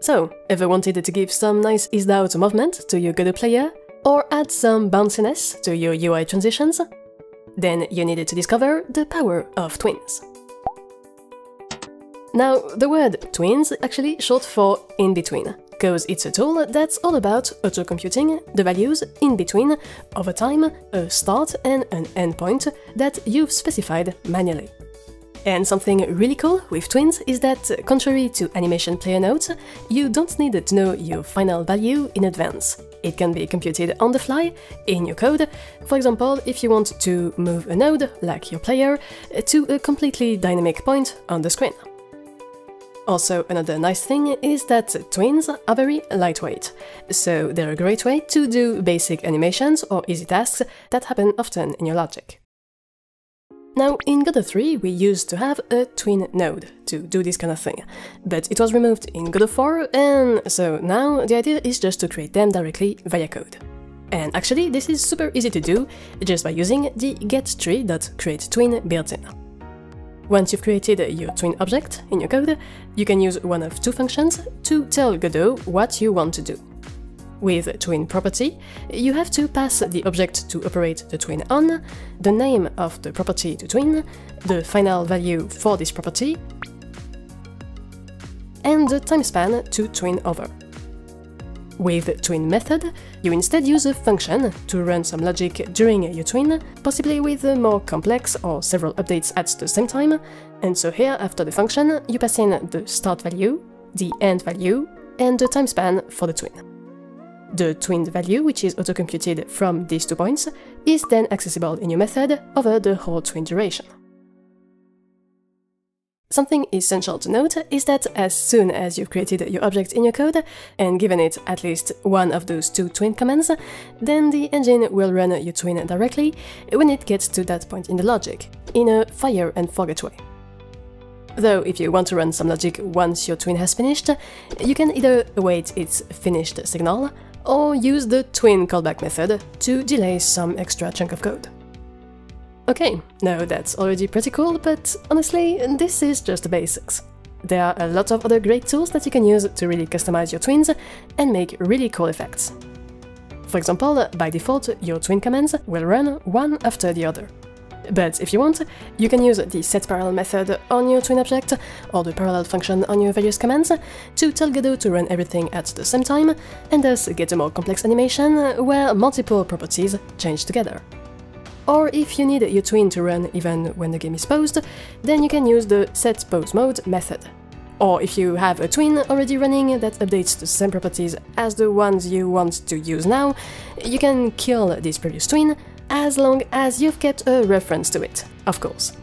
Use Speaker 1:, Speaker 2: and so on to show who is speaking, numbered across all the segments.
Speaker 1: So, if ever wanted to give some nice eased out movement to your Godot player? Or add some bounciness to your UI transitions? Then you needed to discover the power of tweens. Now, the word tweens actually short for in between, because it's a tool that's all about auto-computing the values in between of a time, a start and an endpoint that you've specified manually. And something really cool with tweens is that, uh, contrary to animation player nodes, you don't need to know your final value in advance. It can be computed on the fly, in your code, for example, if you want to move a node, like your player, uh, to a completely dynamic point on the screen. Also, another nice thing is that tweens are very lightweight, so they're a great way to do basic animations or easy tasks that happen often in your logic. Now, in Godot 3, we used to have a tween node to do this kind of thing, but it was removed in Godot 4, and so now the idea is just to create them directly via code. And actually, this is super easy to do just by using the getTree.createTween built-in. Once you've created your tween object in your code, you can use one of two functions to tell Godot what you want to do. With tween property, you have to pass the object to operate the tween on, the name of the property to tween, the final value for this property, and the time span to tween over. With tween method, you instead use a function to run some logic during your tween, possibly with more complex or several updates at the same time, and so here after the function you pass in the start value, the end value, and the time span for the tween. The tweened value, which is auto-computed from these two points, is then accessible in your method over the whole tween duration. Something essential to note is that as soon as you've created your object in your code and given it at least one of those two tween commands, then the engine will run your tween directly when it gets to that point in the logic, in a fire and forget way. Though if you want to run some logic once your tween has finished, you can either await its finished signal or use the tween callback method to delay some extra chunk of code. Okay, now that's already pretty cool, but honestly, this is just the basics. There are a lot of other great tools that you can use to really customize your tweens and make really cool effects. For example, by default, your tween commands will run one after the other. But if you want, you can use the setParallel method on your tween object or the parallel function on your various commands to tell Godot to run everything at the same time and thus get a more complex animation where multiple properties change together. Or if you need your tween to run even when the game is paused, then you can use the setPauseMode method. Or if you have a tween already running that updates the same properties as the ones you want to use now, you can kill this previous tween as long as you've kept a reference to it, of course.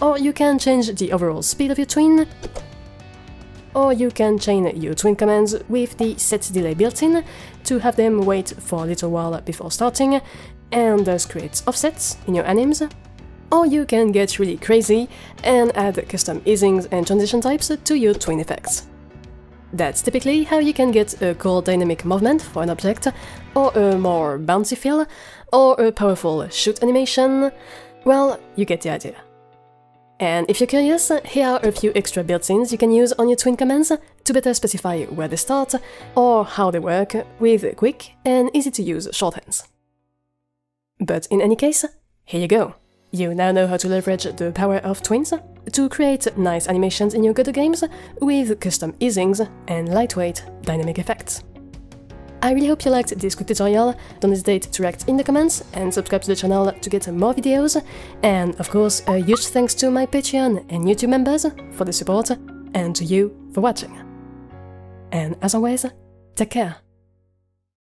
Speaker 1: Or you can change the overall speed of your tween, or you can chain your tween commands with the set delay built-in to have them wait for a little while before starting, and thus create offsets in your animes. Or you can get really crazy and add custom easings and transition types to your tween effects. That's typically how you can get a cool dynamic movement for an object, or a more bouncy feel, or a powerful shoot animation. Well, you get the idea. And if you're curious, here are a few extra built-ins you can use on your tween commands to better specify where they start or how they work with quick and easy to use shorthands. But in any case, here you go. You now know how to leverage the power of tweens to create nice animations in your Godot games with custom easings and lightweight dynamic effects. I really hope you liked this quick tutorial, don't hesitate to react in the comments and subscribe to the channel to get more videos, and of course a huge thanks to my Patreon and YouTube members for the support, and to you for watching. And as always, take care.